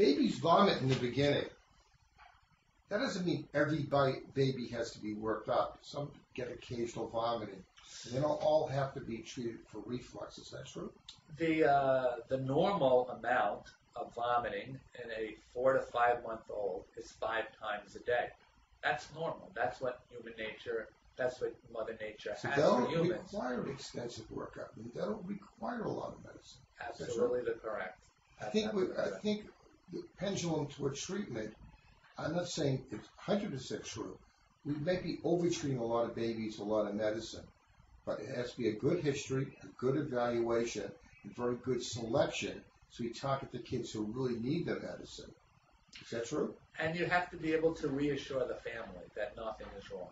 babies vomit in the beginning. That doesn't mean every bite baby has to be worked up. Some get occasional vomiting. They don't all have to be treated for reflux. Is that true? The uh, the normal amount of vomiting in a four to five month old is five times a day. That's normal. That's what human nature. That's what Mother Nature So has they for don't humans. require extensive workup. They don't require a lot of medicine. Absolutely the correct. I think we, I think the pendulum toward treatment. I'm not saying it's 100 percent true. We may be overtreating a lot of babies, a lot of medicine, but it has to be a good history, a good evaluation, and very good selection. So we target the kids who really need the medicine. Is that true? And you have to be able to reassure the family that nothing is wrong.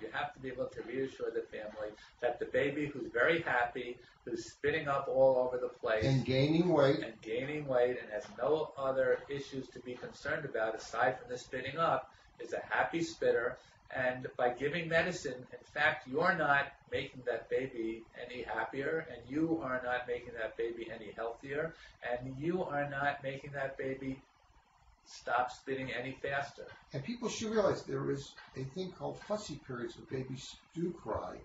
You have to be able to reassure the family that the baby who's very happy, who's spitting up all over the place, And gaining weight, and gaining weight and has no other issues to be concerned about aside from the spitting up is a happy spitter. And by giving medicine, in fact, you're not making that baby any happier, and you are not making that baby any healthier, and you are not making that baby stop spitting any faster. and people should realize there is a thing called fussy periods where babies do cry,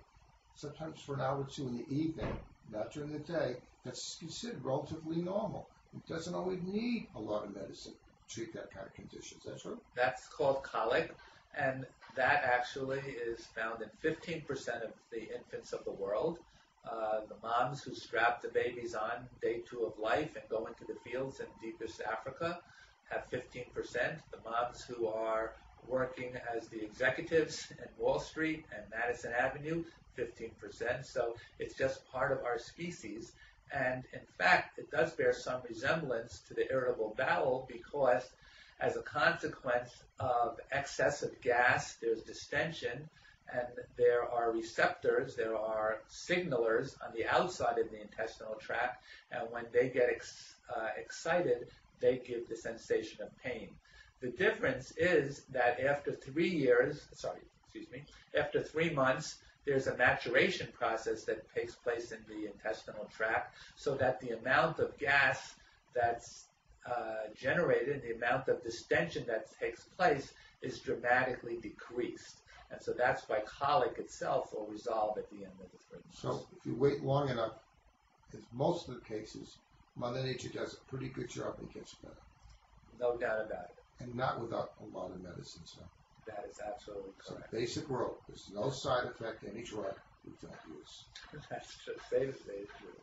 sometimes for an hour or two in the evening, not during the day. That's considered relatively normal. It doesn't always need a lot of medicine to treat that kind of condition. Is that true? That's called colic, and that actually is found in 15% of the infants of the world. Uh, the moms who strap the babies on day two of life and go into the fields in deepest Africa have 15%. The moms who are working as the executives in Wall Street and Madison Avenue, 15%. So it's just part of our species. And in fact, it does bear some resemblance to the irritable bowel because as a consequence of excessive gas, there's distension, and there are receptors, there are signalers on the outside of the intestinal tract, and when they get ex- uh, excited, they give the sensation of pain. The difference is that after three years, sorry, excuse me, after three months, there's a maturation process that takes place in the intestinal tract so that the amount of gas that's uh, generated, the amount of distension that takes place is dramatically decreased. And so that's why colic itself will resolve at the end of the three months. So if you wait long enough, as most of the cases, Mother Nature does a pretty good job and gets better. no doubt about it. And not without a lot of medicine. So That is absolutely correct. basic rule. There's no side effect any drug we don't use. That's just say to say is true.